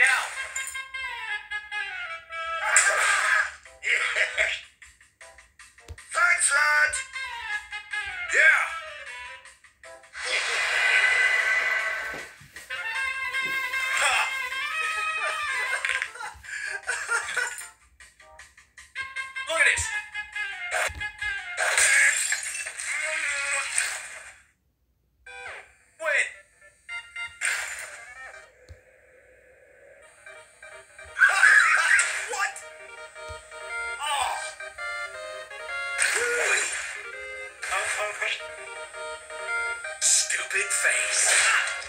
find out. Thanks, lad. Yeah. Look at this. Stupid face.